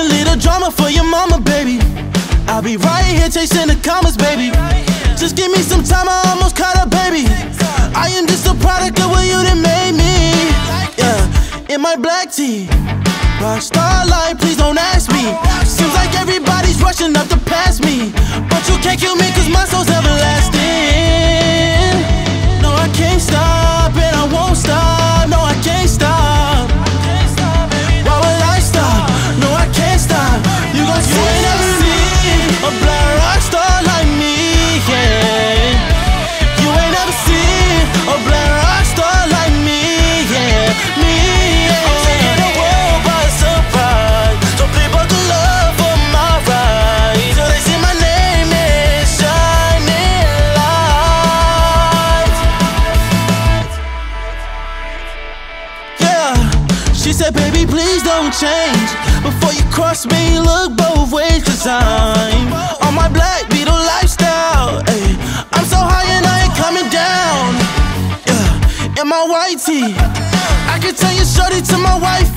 lead a drama for your mama, baby. I'll be right here chasing the commas, baby. Just give me some time, I almost caught a baby. I am just a product of what you done made me. Yeah, in my black tee. Rockstar life, please don't ask me. Said, baby, please don't change. Before you cross me, look both ways, cause I'm on my black beetle lifestyle. Ay, I'm so high and I ain't coming down. Yeah, in my white tee. I can tell you, shorty, to my white